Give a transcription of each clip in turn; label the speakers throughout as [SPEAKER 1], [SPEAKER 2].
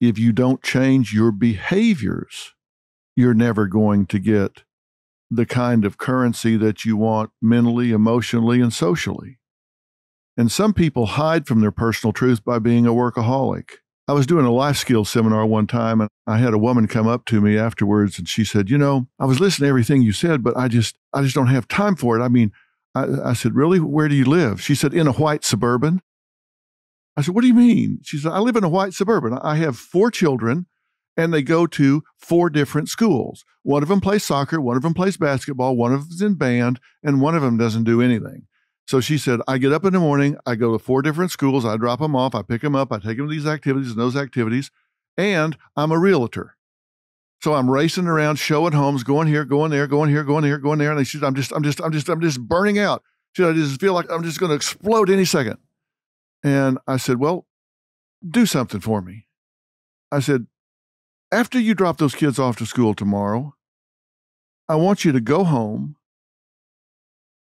[SPEAKER 1] if you don't change your behaviors, you're never going to get the kind of currency that you want mentally, emotionally, and socially. And some people hide from their personal truth by being a workaholic. I was doing a life skills seminar one time and I had a woman come up to me afterwards and she said, "You know, I was listening to everything you said, but I just I just don't have time for it. I mean, I, I said, "Really? Where do you live?" She said, "In a white suburban." I said, "What do you mean?" She said, "I live in a white suburban. I have four children and they go to four different schools. One of them plays soccer, one of them plays basketball, one of them's in band, and one of them doesn't do anything. So she said, I get up in the morning, I go to four different schools, I drop them off, I pick them up, I take them to these activities and those activities, and I'm a realtor. So I'm racing around, showing homes, going here, going there, going here, going here, going there. And she said, I'm just, I'm just, I'm just, I'm just burning out. She said, I just feel like I'm just going to explode any second. And I said, Well, do something for me. I said, after you drop those kids off to school tomorrow, I want you to go home,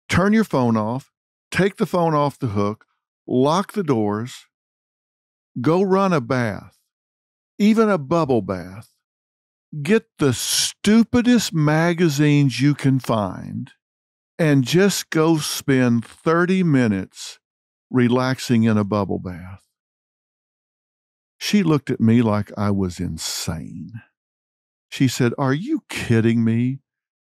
[SPEAKER 1] turn your phone off, take the phone off the hook, lock the doors, go run a bath, even a bubble bath. Get the stupidest magazines you can find and just go spend 30 minutes relaxing in a bubble bath. She looked at me like I was insane. She said, Are you kidding me?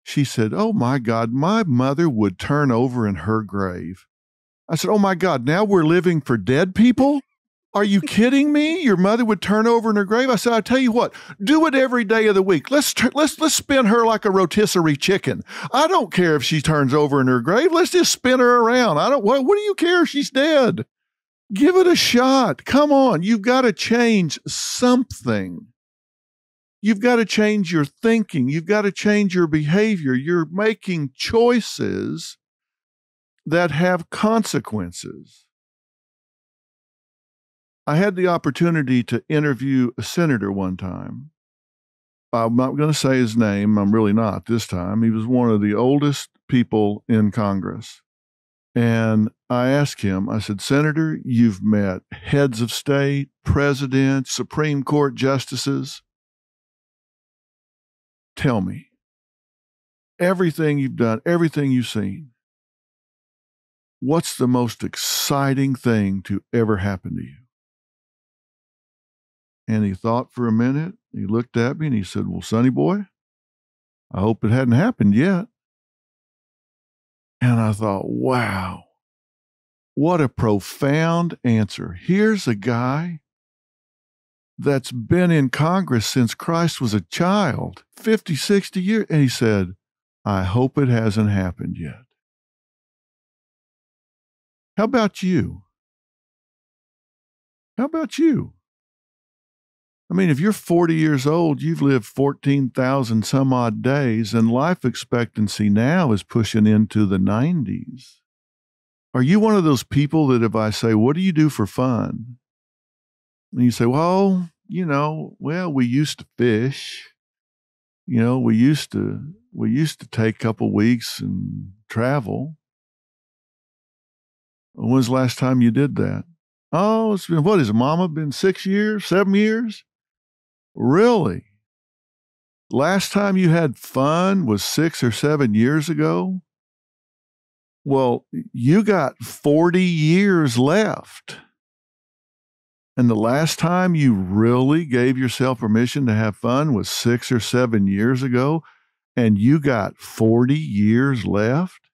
[SPEAKER 1] She said, Oh my God, my mother would turn over in her grave. I said, Oh my God, now we're living for dead people? Are you kidding me? Your mother would turn over in her grave. I said, I tell you what, do it every day of the week. Let's let's let's spin her like a rotisserie chicken. I don't care if she turns over in her grave. Let's just spin her around. I don't what what do you care if she's dead? Give it a shot. Come on. You've got to change something. You've got to change your thinking. You've got to change your behavior. You're making choices that have consequences. I had the opportunity to interview a senator one time. I'm not going to say his name. I'm really not this time. He was one of the oldest people in Congress. And I asked him, I said, Senator, you've met heads of state, presidents, Supreme Court justices. Tell me, everything you've done, everything you've seen, what's the most exciting thing to ever happen to you? And he thought for a minute. He looked at me and he said, Well, Sonny boy, I hope it hadn't happened yet. And I thought, wow, what a profound answer. Here's a guy that's been in Congress since Christ was a child, 50, 60 years. And he said, I hope it hasn't happened yet. How about you? How about you? I mean, if you're 40 years old, you've lived 14,000 some odd days, and life expectancy now is pushing into the 90s. Are you one of those people that if I say, What do you do for fun? And you say, Well, you know, well, we used to fish. You know, we used to we used to take a couple weeks and travel. When's the last time you did that? Oh, it's been what has Mama? Been six years, seven years? Really? Last time you had fun was six or seven years ago? Well, you got 40 years left. And the last time you really gave yourself permission to have fun was six or seven years ago, and you got 40 years left?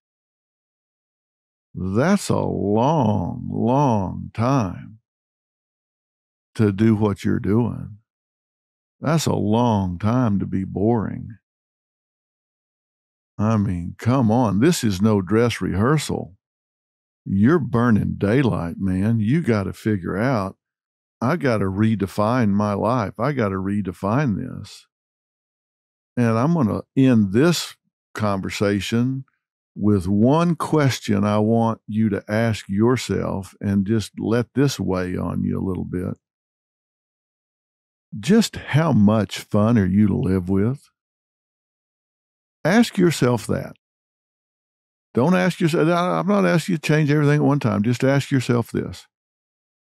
[SPEAKER 1] That's a long, long time to do what you're doing. That's a long time to be boring. I mean, come on. This is no dress rehearsal. You're burning daylight, man. You got to figure out, I got to redefine my life. I got to redefine this. And I'm going to end this conversation with one question I want you to ask yourself and just let this weigh on you a little bit just how much fun are you to live with? Ask yourself that. Don't ask yourself, I'm not asking you to change everything at one time. Just ask yourself this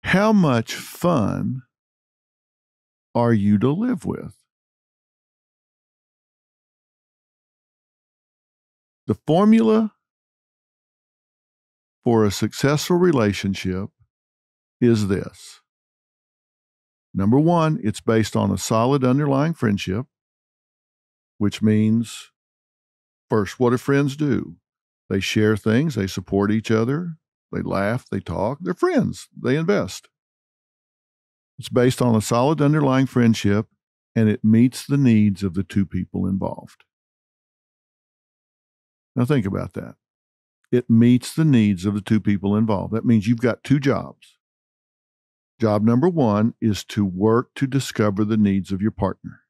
[SPEAKER 1] How much fun are you to live with? The formula for a successful relationship is this. Number one, it's based on a solid underlying friendship, which means first, what do friends do? They share things, they support each other, they laugh, they talk, they're friends, they invest. It's based on a solid underlying friendship and it meets the needs of the two people involved. Now, think about that. It meets the needs of the two people involved. That means you've got two jobs. Job number one is to work to discover the needs of your partner.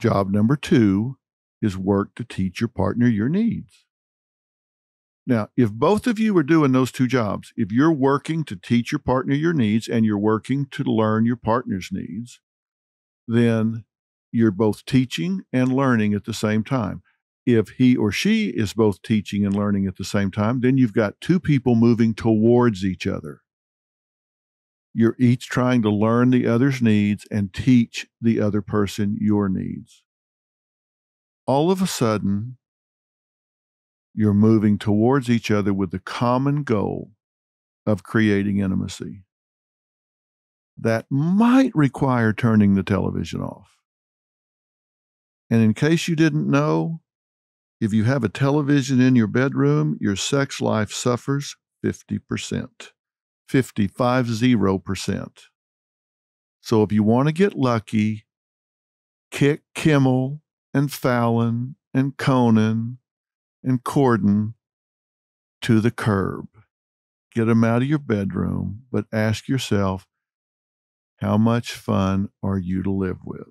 [SPEAKER 1] Job number two is work to teach your partner your needs. Now, if both of you are doing those two jobs, if you're working to teach your partner your needs and you're working to learn your partner's needs, then you're both teaching and learning at the same time. If he or she is both teaching and learning at the same time, then you've got two people moving towards each other. You're each trying to learn the other's needs and teach the other person your needs. All of a sudden, you're moving towards each other with the common goal of creating intimacy. That might require turning the television off. And in case you didn't know, if you have a television in your bedroom, your sex life suffers 50%, 55-0%. So if you want to get lucky, kick Kimmel and Fallon and Conan and Corden to the curb. Get them out of your bedroom, but ask yourself, how much fun are you to live with?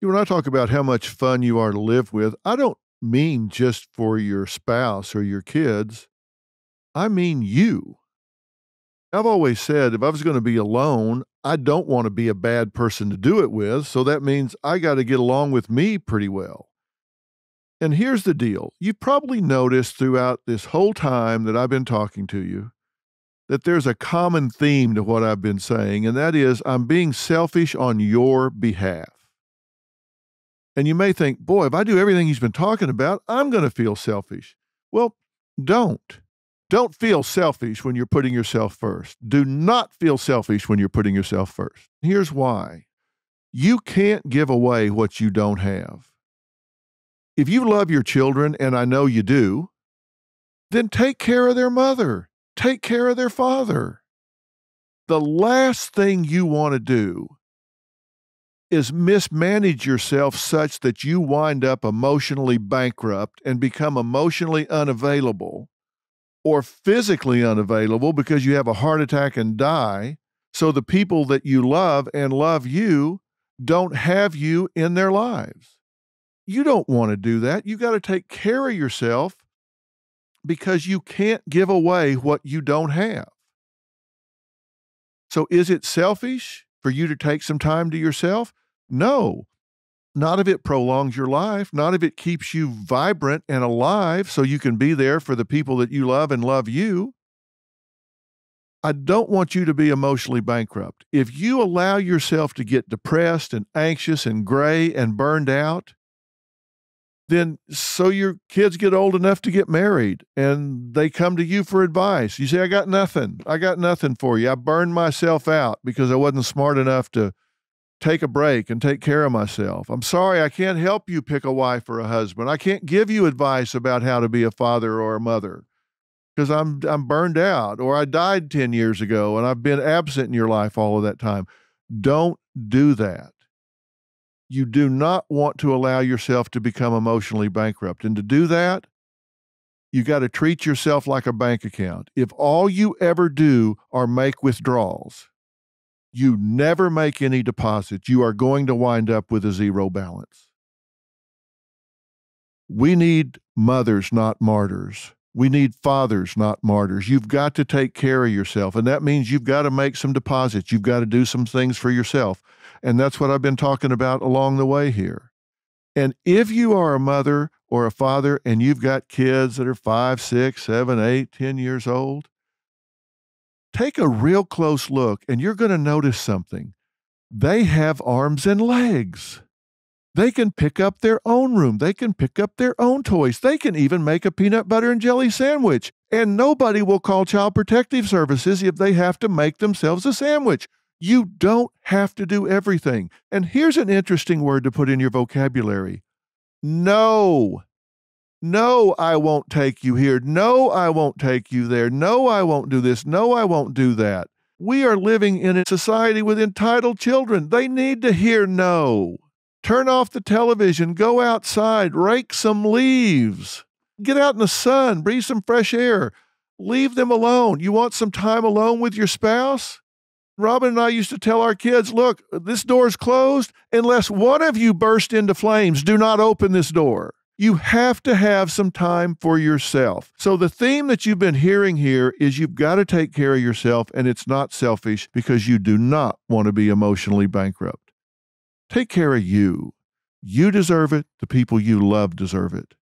[SPEAKER 1] When I talk about how much fun you are to live with, I don't mean just for your spouse or your kids. I mean you. I've always said if I was going to be alone, I don't want to be a bad person to do it with. So that means I got to get along with me pretty well. And here's the deal you've probably noticed throughout this whole time that I've been talking to you that there's a common theme to what I've been saying, and that is I'm being selfish on your behalf. And you may think, boy, if I do everything he's been talking about, I'm going to feel selfish. Well, don't. Don't feel selfish when you're putting yourself first. Do not feel selfish when you're putting yourself first. Here's why you can't give away what you don't have. If you love your children, and I know you do, then take care of their mother, take care of their father. The last thing you want to do is mismanage yourself such that you wind up emotionally bankrupt and become emotionally unavailable or physically unavailable because you have a heart attack and die. So the people that you love and love you don't have you in their lives. You don't want to do that. You got to take care of yourself because you can't give away what you don't have. So, is it selfish for you to take some time to yourself? No. Not if it prolongs your life, not if it keeps you vibrant and alive so you can be there for the people that you love and love you. I don't want you to be emotionally bankrupt. If you allow yourself to get depressed and anxious and gray and burned out, then so your kids get old enough to get married and they come to you for advice. You say, I got nothing. I got nothing for you. I burned myself out because I wasn't smart enough to take a break and take care of myself. I'm sorry, I can't help you pick a wife or a husband. I can't give you advice about how to be a father or a mother because I'm I'm burned out or I died 10 years ago and I've been absent in your life all of that time. Don't do that you do not want to allow yourself to become emotionally bankrupt. And to do that, you got to treat yourself like a bank account. If all you ever do are make withdrawals, you never make any deposits, you are going to wind up with a zero balance. We need mothers, not martyrs. We need fathers, not martyrs. You've got to take care of yourself. And that means you've got to make some deposits. You've got to do some things for yourself. And that's what I've been talking about along the way here. And if you are a mother or a father and you've got kids that are five, six, seven, eight, ten years old, take a real close look and you're going to notice something. they have arms and legs. They can pick up their own room. They can pick up their own toys. They can even make a peanut butter and jelly sandwich. And nobody will call Child Protective Services if they have to make themselves a sandwich. You don't have to do everything. And here's an interesting word to put in your vocabulary no. No, I won't take you here. No, I won't take you there. No, I won't do this. No, I won't do that. We are living in a society with entitled children. They need to hear no. Turn off the television, go outside, rake some leaves, get out in the sun, breathe some fresh air. Leave them alone. You want some time alone with your spouse? Robin and I used to tell our kids, look, this door is closed. Unless one of you burst into flames, do not open this door. You have to have some time for yourself. So, the theme that you've been hearing here is you've got to take care of yourself, and it's not selfish because you do not want to be emotionally bankrupt. Take care of you. You deserve it. The people you love deserve it.